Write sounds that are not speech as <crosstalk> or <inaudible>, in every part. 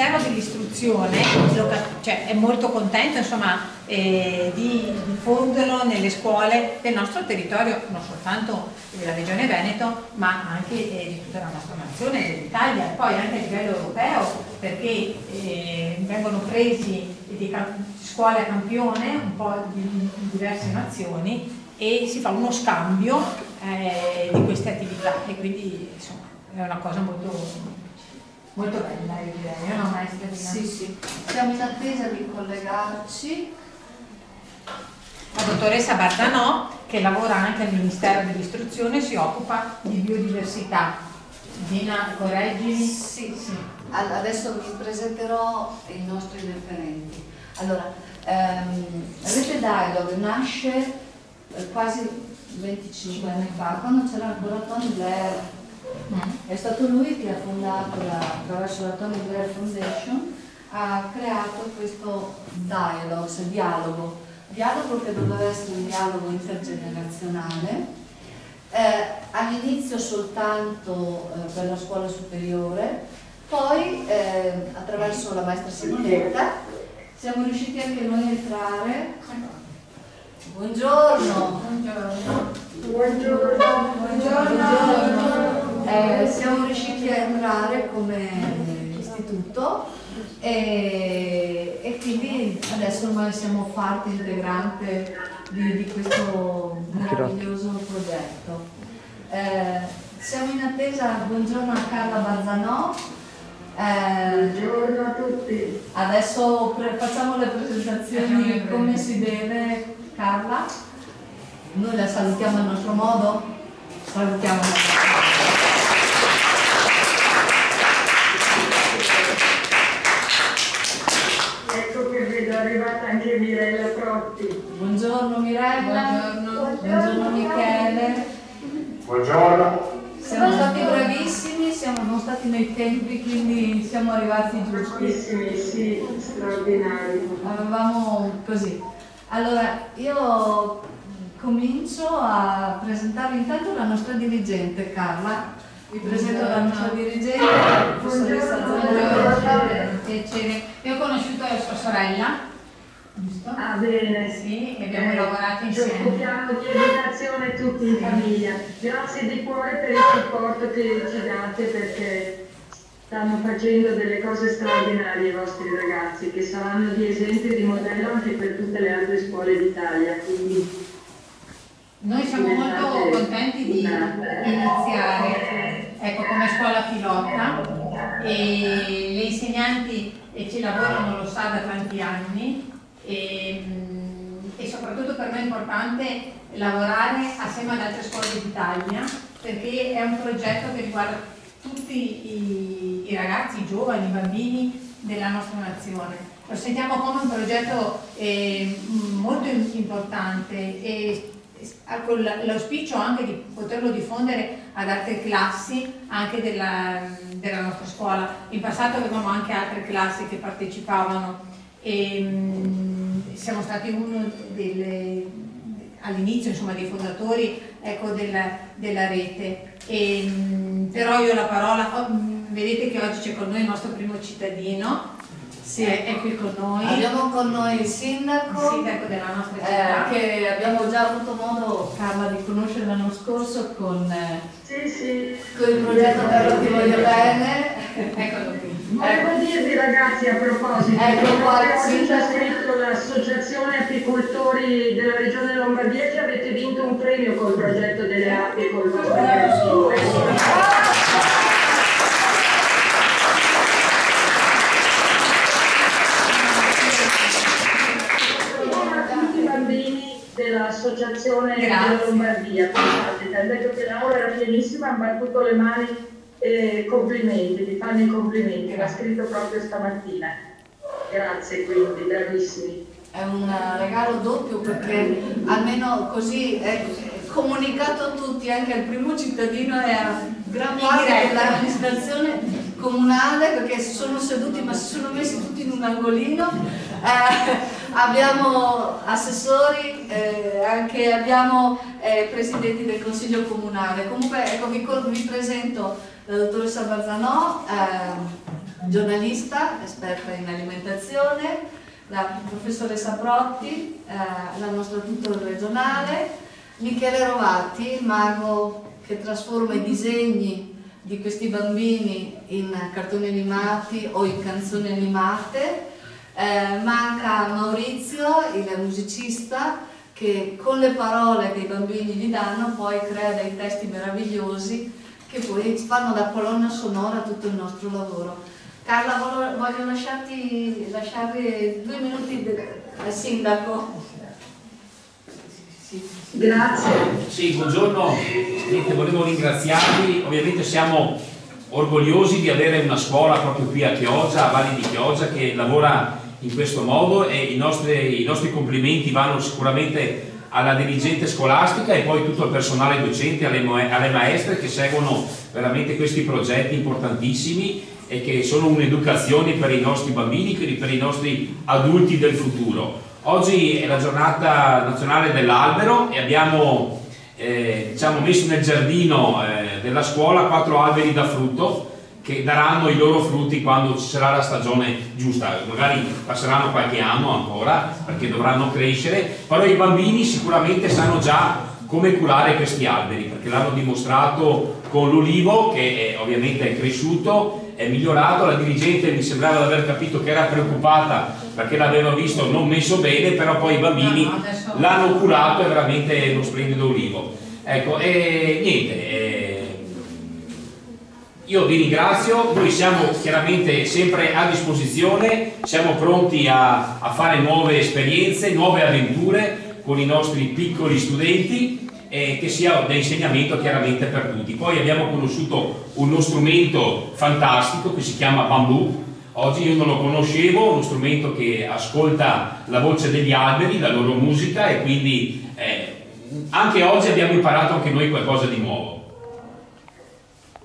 Ministero dell'Istruzione cioè, è molto contento insomma, eh, di diffonderlo nelle scuole del nostro territorio, non soltanto della Regione Veneto, ma anche eh, di tutta la nostra nazione, dell'Italia, e poi anche a livello europeo, perché eh, vengono presi di scuole a campione, un po' di, di diverse nazioni, e si fa uno scambio eh, di queste attività e quindi insomma è una cosa molto, molto bella io direi, no maestra? Sì, sì, siamo in attesa di collegarci. La dottoressa Bardanò, che lavora anche al Ministero dell'Istruzione, si occupa di biodiversità. Dina, correggimi? Sì, sì. Adesso vi presenterò i nostri referenti. Allora, ehm, Rete Dialogue nasce eh, quasi 25 anni fa, quando c'era ancora Tony Blair è stato lui che ha fondato la, attraverso la Tony Blair Foundation ha creato questo dialogue, dialogo, dialogo che doveva essere un dialogo intergenerazionale, eh, all'inizio soltanto eh, per la scuola superiore, poi eh, attraverso la maestra Simonetta siamo riusciti anche noi a entrare. Buongiorno. Buongiorno. Buongiorno. Buongiorno. Eh, siamo riusciti a entrare come istituto e, e, quindi adesso ormai siamo parte integrante di, di questo meraviglioso progetto. Eh, siamo in attesa, buongiorno a Carla Barzanò. Eh, buongiorno a tutti. Adesso facciamo le presentazioni come si deve, Carla. Noi la salutiamo a nostro modo. Salutiamo a nostro modo. arrivata anche Mirella Protti. Buongiorno Mirella. Buongiorno. Buongiorno Michele. Buongiorno. Siamo stati bravissimi, siamo stati nei tempi, quindi siamo arrivati giusti. Bravissimi, sì, straordinari. Avevamo così. Allora, io comincio a presentare intanto la nostra dirigente Carla. Vi presento la nostra dirigente, la professoressa Zanoni. Piacere. Io ho conosciuto sua sorella Giusto? Ah bene, sì, e abbiamo eh, lavorato insieme. Ci occupiamo di educazione tutti in famiglia. Grazie di cuore per il supporto che ci date perché stanno facendo delle cose straordinarie i vostri ragazzi che saranno di esempio e di modello anche per tutte le altre scuole d'Italia. Quindi noi siamo molto contenti di iniziare ecco, come scuola pilota e le insegnanti ci lavorano lo sa da tanti anni e, e soprattutto per noi è importante lavorare assieme ad altre scuole d'Italia perché è un progetto che riguarda tutti i, i, ragazzi, i giovani, i bambini della nostra nazione. Lo sentiamo come un progetto eh, molto importante e con l'auspicio anche di poterlo diffondere ad altre classi anche della, della nostra scuola. In passato avevamo anche altre classi che partecipavano e, mh, siamo stati uno all'inizio dei fondatori ecco, della, della, rete. E, mh, però io la parola, oh, vedete che oggi c'è con noi il nostro primo cittadino, sì. è, è, qui con noi. Abbiamo con noi il sindaco, il sindaco della nostra eh, città. Eh, che abbiamo già avuto modo, Carla, di conoscere l'anno scorso con, eh, sì, sì. con il progetto Bello Ti Voglio Bene. <laughs> Eccolo qui. Volevo ecco. dirvi ragazzi a proposito, ecco qua, oggi c'è scritto l'associazione apicoltori della regione Lombardia che avete vinto un premio col progetto delle api e col vostro dell'associazione della Lombardia, ha detto che Laura era pienissima, ha battuto le mani eh, complimenti, vi fanno i complimenti, l'ha scritto proprio stamattina. Grazie quindi, bravissimi. È un regalo doppio perché almeno così è comunicato a tutti, anche al primo cittadino e a gran parte dell'amministrazione comunale perché si sono seduti ma si sono messi tutti in un angolino. Eh, abbiamo assessori, eh, anche abbiamo eh, presidenti del consiglio comunale. Comunque ecco, vi, vi presento la dottoressa Barzanò, eh, giornalista, esperta in alimentazione, la professoressa Protti, eh, la nostra tutor regionale, Michele Rovati, il mago che trasforma i disegni di questi bambini in cartoni animati o in canzoni animate, eh, manca Maurizio, il musicista, che con le parole che i bambini gli danno poi crea dei testi meravigliosi che poi fanno da colonna sonora a tutto il nostro lavoro. Carla, voglio lasciarti, lasciare due minuti al sindaco. Grazie. Sì, buongiorno, Niente, volevo ringraziarvi, ovviamente siamo orgogliosi di avere una scuola proprio qui a Chioggia, a Valli di Chioggia, che lavora in questo modo e i nostri, i nostri complimenti vanno sicuramente alla dirigente scolastica e poi tutto il personale docente, alle, alle maestre che seguono veramente questi progetti importantissimi e che sono un'educazione per i nostri bambini, per i nostri adulti del futuro. Oggi è la giornata nazionale dell'albero e abbiamo eh, diciamo, messo nel giardino eh, della scuola quattro alberi da frutto che daranno i loro frutti quando ci sarà la stagione giusta, magari passeranno qualche anno ancora perché dovranno crescere, però i bambini sicuramente sanno già come curare questi alberi perché l'hanno dimostrato con l'olivo che è, ovviamente è cresciuto, è migliorato, la dirigente mi sembrava di aver capito che era preoccupata perché l'aveva visto non messo bene, però poi i bambini l'hanno curato, è veramente uno splendido olivo. Ecco, e niente, io vi ringrazio, noi siamo chiaramente sempre a disposizione, siamo pronti a, a fare nuove esperienze, nuove avventure con i nostri piccoli studenti eh, che sia da insegnamento chiaramente per tutti. Poi abbiamo conosciuto uno strumento fantastico che si chiama Bamboo, oggi io non lo conoscevo, uno strumento che ascolta la voce degli alberi, la loro musica e quindi eh, anche oggi abbiamo imparato anche noi qualcosa di nuovo.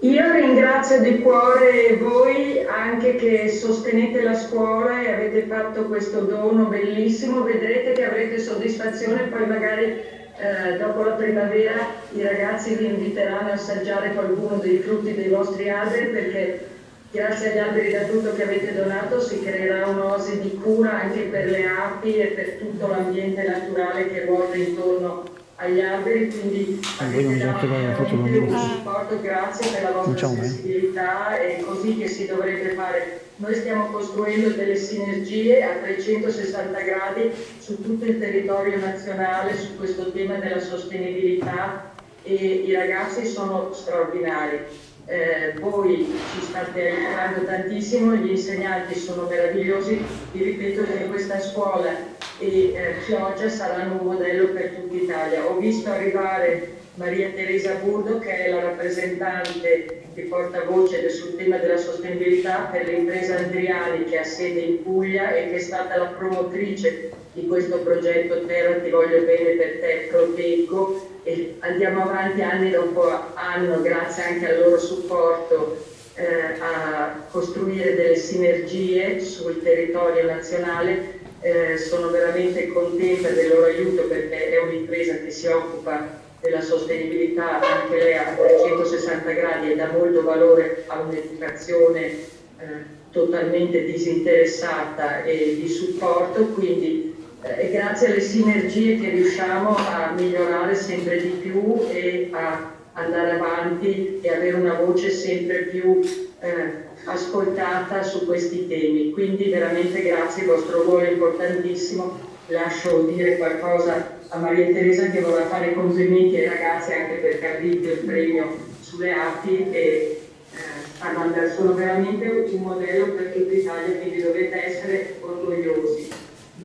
Io ringrazio di cuore voi anche che sostenete la scuola e avete fatto questo dono bellissimo, vedrete che avrete soddisfazione poi magari eh, dopo la primavera i ragazzi vi inviteranno a assaggiare qualcuno dei frutti dei vostri alberi perché grazie agli alberi da tutto che avete donato si creerà un'osi di cura anche per le api e per tutto l'ambiente naturale che ruota intorno agli alberi, quindi avete dato veramente un supporto, grazie per la vostra sensibilità e così che si dovrebbe fare. Noi stiamo costruendo delle sinergie a 360 gradi su tutto il territorio nazionale su questo tema della sostenibilità e i ragazzi sono straordinari. Eh, voi ci state aiutando tantissimo, gli insegnanti sono meravigliosi, vi ripeto che questa scuola e eh, Chioggia saranno un modello per tutta Italia. Ho visto arrivare Maria Teresa Burdo che è la rappresentante che porta voce sul tema della sostenibilità per l'impresa Andriani che ha sede in Puglia e che è stata la promotrice di questo progetto Terra ti voglio bene per te, Proteggo e andiamo avanti anni dopo anno grazie anche al loro supporto eh, a costruire delle sinergie sul territorio nazionale eh, sono veramente contenta del loro aiuto perché è un'impresa che si occupa della sostenibilità. Anche lei a 360 gradi e dà molto valore a un'educazione eh, totalmente disinteressata e di supporto, quindi eh, è grazie alle sinergie che riusciamo a migliorare sempre di più e a andare avanti e avere una voce sempre più eh, ascoltata su questi temi. Quindi veramente grazie, il vostro ruolo è importantissimo. Lascio dire qualcosa a Maria Teresa che vorrà fare complimenti ai ragazzi anche perché ha vinto il premio sulle arti e eh, sono veramente un modello per tutta Italia, quindi dovete essere orgogliosi.